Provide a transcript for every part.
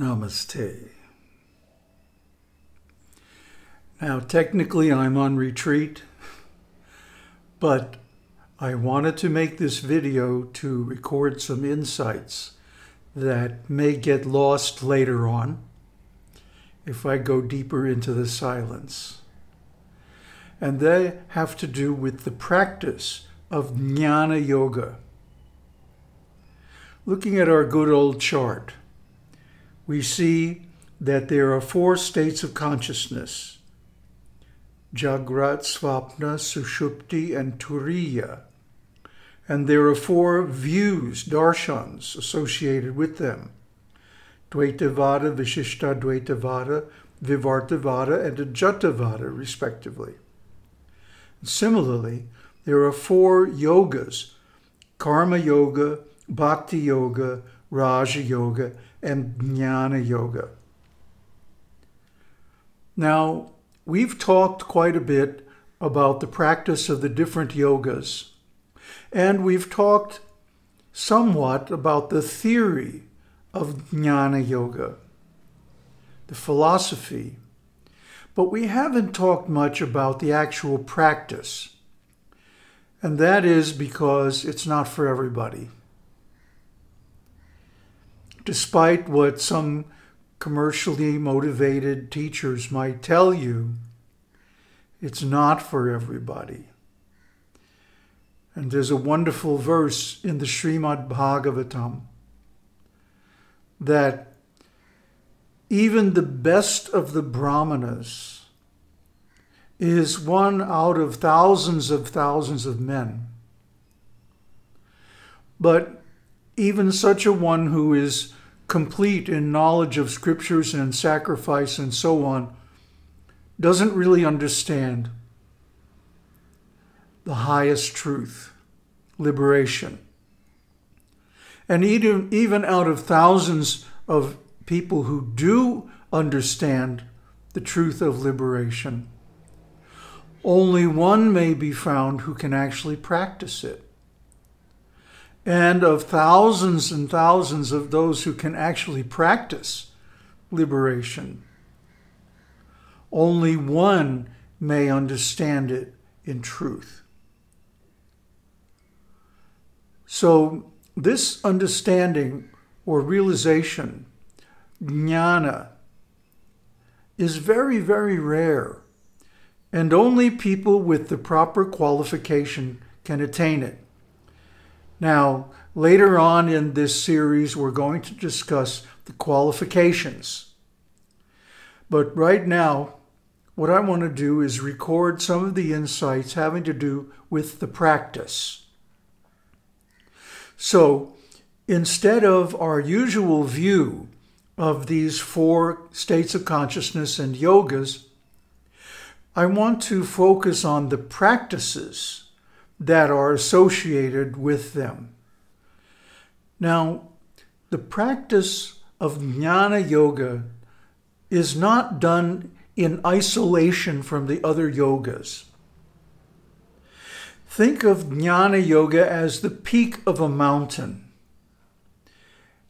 Namaste. Now, technically, I'm on retreat, but I wanted to make this video to record some insights that may get lost later on if I go deeper into the silence. And they have to do with the practice of Jnana Yoga. Looking at our good old chart, we see that there are four states of consciousness Jagrat, Svapna, Sushupti, and Turiya. And there are four views, darshans, associated with them Dvaitavada, Vishishtadvaitavada, Vivartavada, and Ajatavada, respectively. Similarly, there are four yogas Karma Yoga, Bhakti Yoga, Raja Yoga, and Jnana Yoga. Now, we've talked quite a bit about the practice of the different yogas, and we've talked somewhat about the theory of Jnana Yoga, the philosophy, but we haven't talked much about the actual practice. And that is because it's not for everybody despite what some commercially motivated teachers might tell you, it's not for everybody. And there's a wonderful verse in the Srimad Bhagavatam that even the best of the Brahmanas is one out of thousands of thousands of men. But even such a one who is complete in knowledge of scriptures and sacrifice and so on doesn't really understand the highest truth, liberation. And even, even out of thousands of people who do understand the truth of liberation, only one may be found who can actually practice it and of thousands and thousands of those who can actually practice liberation. Only one may understand it in truth. So, this understanding or realization, jnana, is very, very rare, and only people with the proper qualification can attain it. Now, later on in this series, we're going to discuss the qualifications. But right now, what I want to do is record some of the insights having to do with the practice. So, instead of our usual view of these four states of consciousness and yogas, I want to focus on the practices that are associated with them. Now, the practice of jnana yoga is not done in isolation from the other yogas. Think of jnana yoga as the peak of a mountain.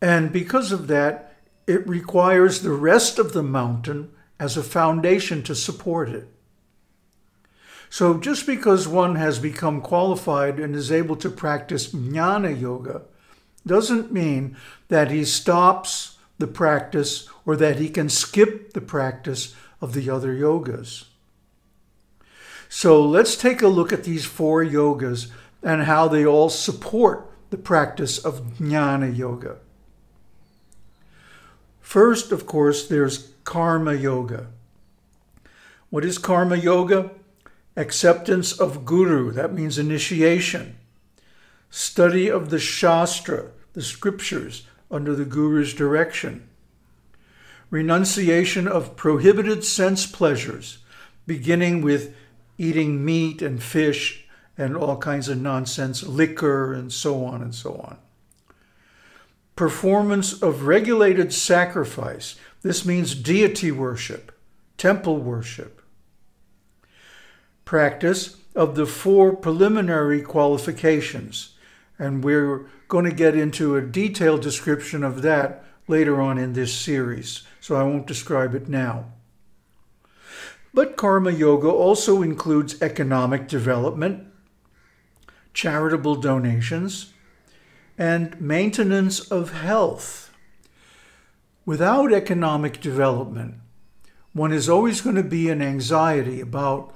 And because of that, it requires the rest of the mountain as a foundation to support it. So just because one has become qualified and is able to practice jnana yoga doesn't mean that he stops the practice or that he can skip the practice of the other yogas. So let's take a look at these four yogas and how they all support the practice of jnana yoga. First, of course, there's karma yoga. What is karma yoga? Acceptance of guru, that means initiation, study of the shastra, the scriptures under the guru's direction, renunciation of prohibited sense pleasures, beginning with eating meat and fish and all kinds of nonsense, liquor, and so on and so on. Performance of regulated sacrifice. This means deity worship, temple worship practice of the four preliminary qualifications. And we're going to get into a detailed description of that later on in this series, so I won't describe it now. But karma yoga also includes economic development, charitable donations, and maintenance of health. Without economic development, one is always going to be in anxiety about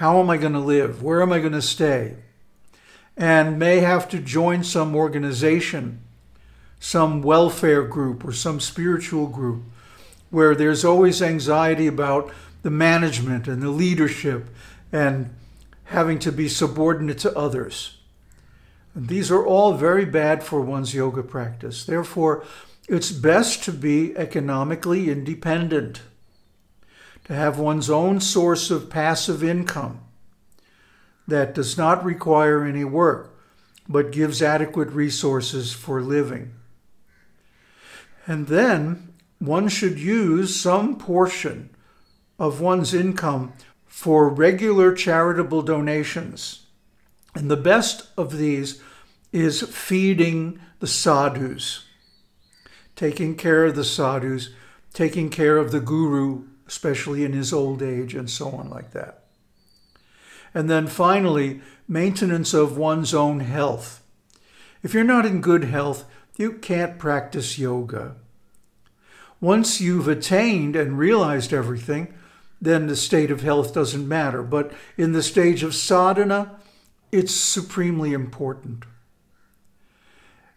how am I going to live? Where am I going to stay? And may have to join some organization, some welfare group, or some spiritual group where there's always anxiety about the management and the leadership and having to be subordinate to others. And these are all very bad for one's yoga practice. Therefore, it's best to be economically independent, to have one's own source of passive income that does not require any work, but gives adequate resources for living. And then one should use some portion of one's income for regular charitable donations. And the best of these is feeding the sadhus, taking care of the sadhus, taking care of the guru, especially in his old age, and so on like that. And then finally, maintenance of one's own health. If you're not in good health, you can't practice yoga. Once you've attained and realized everything, then the state of health doesn't matter. But in the stage of sadhana, it's supremely important.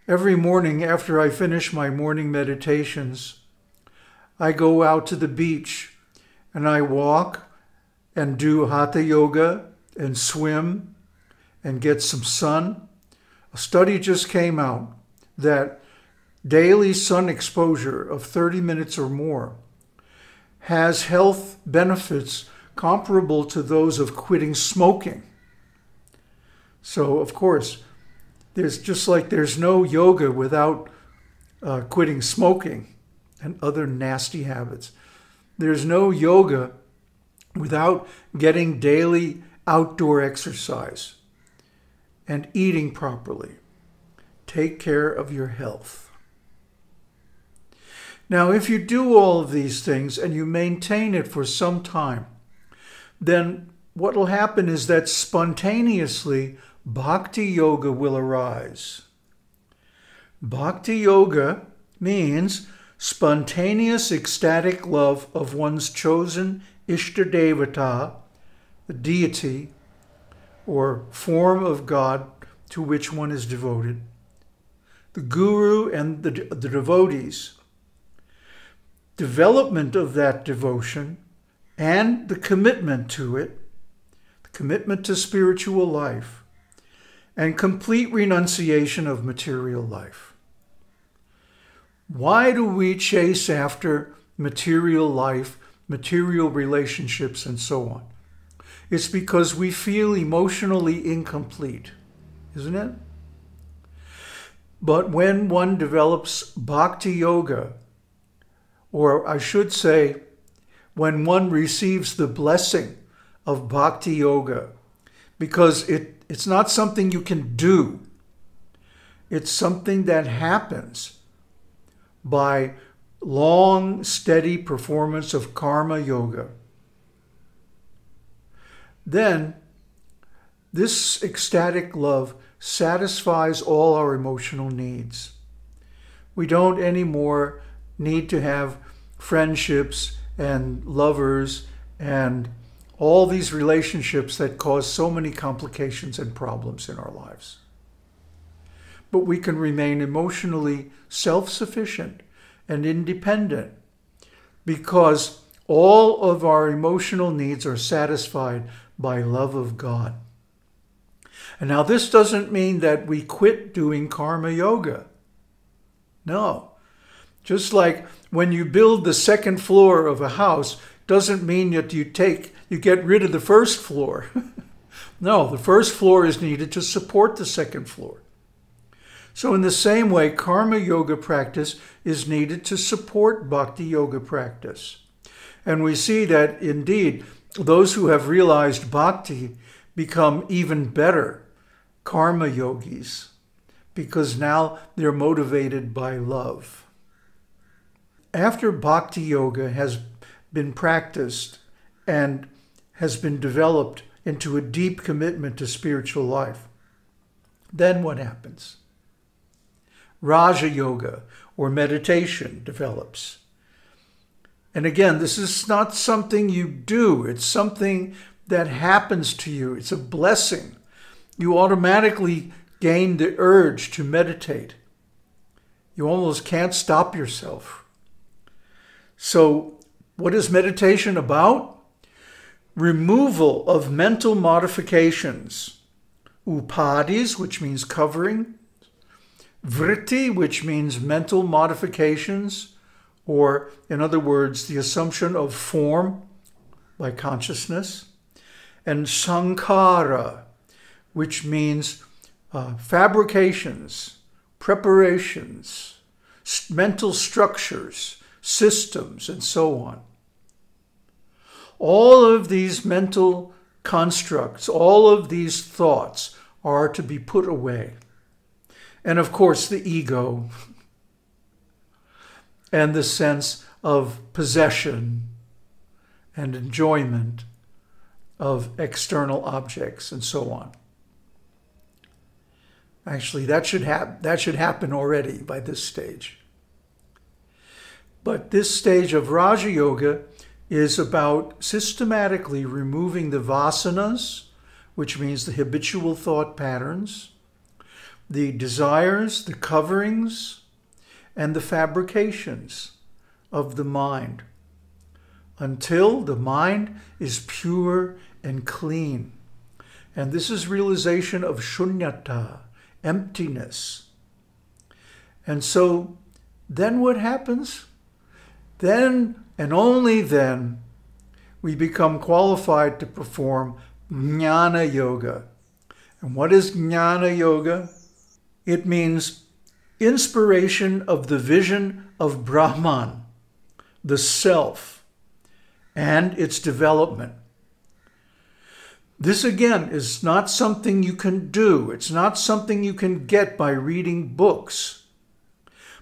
Every morning after I finish my morning meditations, I go out to the beach and I walk and do hatha yoga and swim and get some sun. A study just came out that daily sun exposure of 30 minutes or more has health benefits comparable to those of quitting smoking. So, of course, there's just like there's no yoga without uh, quitting smoking and other nasty habits. There's no yoga without getting daily outdoor exercise and eating properly. Take care of your health. Now, if you do all of these things and you maintain it for some time, then what will happen is that spontaneously bhakti yoga will arise. Bhakti yoga means spontaneous ecstatic love of one's chosen Ishtadevata, the deity or form of God to which one is devoted, the guru and the, the devotees. Development of that devotion and the commitment to it, the commitment to spiritual life, and complete renunciation of material life. Why do we chase after material life, material relationships, and so on? It's because we feel emotionally incomplete, isn't it? But when one develops bhakti yoga, or I should say, when one receives the blessing of bhakti yoga, because it, it's not something you can do, it's something that happens by long, steady performance of karma yoga. Then, this ecstatic love satisfies all our emotional needs. We don't anymore need to have friendships and lovers and all these relationships that cause so many complications and problems in our lives. But we can remain emotionally self sufficient and independent because all of our emotional needs are satisfied by love of God. And now, this doesn't mean that we quit doing karma yoga. No. Just like when you build the second floor of a house, doesn't mean that you take you get rid of the first floor. no, the first floor is needed to support the second floor. So in the same way, karma yoga practice is needed to support bhakti yoga practice. And we see that indeed those who have realized bhakti become even better karma yogis because now they're motivated by love. after bhakti yoga has been practiced and has been developed into a deep commitment to spiritual life, then what happens? Raja Yoga or meditation develops. And again, this is not something you do, it's something that happens to you. It's a blessing. You automatically gain the urge to meditate. You almost can't stop yourself. So, what is meditation about? Removal of mental modifications. Upadhis, which means covering. Vritti, which means mental modifications, or in other words, the assumption of form by consciousness. And sankhara, which means uh, fabrications, preparations, mental structures, systems, and so on. All of these mental constructs, all of these thoughts are to be put away. And of course, the ego and the sense of possession and enjoyment of external objects and so on. Actually, that should, hap- that should happen already by this stage. But this stage of Raja Yoga is about systematically removing the vasanas, which means the habitual thought patterns, the desires, the coverings, and the fabrications of the mind until the mind is pure and clean. And this is realization of shunyata, emptiness. And so then what happens? Then and only then we become qualified to perform jnana yoga. And what is jnana yoga? It means inspiration of the vision of Brahman, the self, and its development. This again is not something you can do. It's not something you can get by reading books.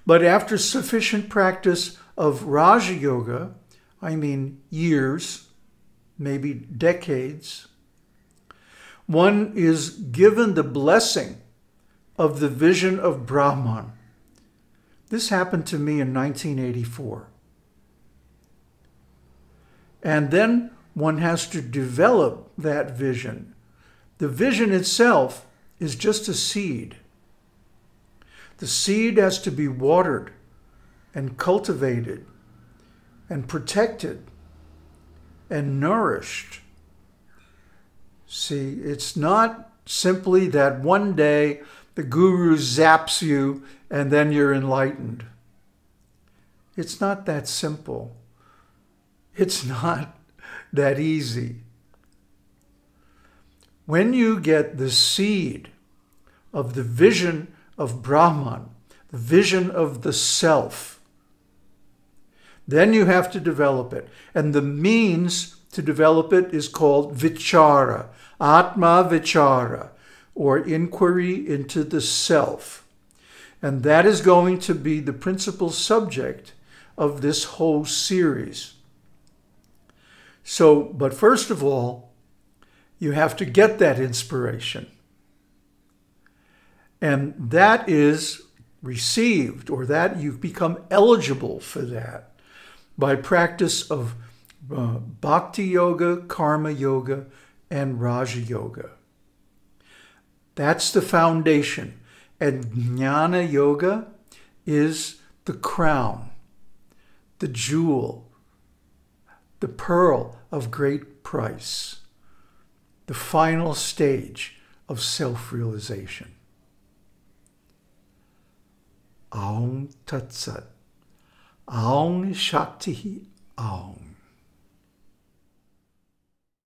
But after sufficient practice of Raja Yoga, I mean years, maybe decades, one is given the blessing of the vision of Brahman. This happened to me in 1984. And then one has to develop that vision. The vision itself is just a seed. The seed has to be watered and cultivated and protected and nourished. See, it's not simply that one day the guru zaps you and then you're enlightened. It's not that simple. It's not that easy. When you get the seed of the vision of Brahman, the vision of the self, then you have to develop it. And the means to develop it is called vichara, atma vichara, or inquiry into the self. And that is going to be the principal subject of this whole series. So, but first of all, you have to get that inspiration. And that is received, or that you've become eligible for that by practice of uh, bhakti yoga, karma yoga, and raja yoga. That's the foundation. And jnana yoga is the crown, the jewel, the pearl of great price, the final stage of self realization. Aum Tat Sat. Aum Shakti Aum.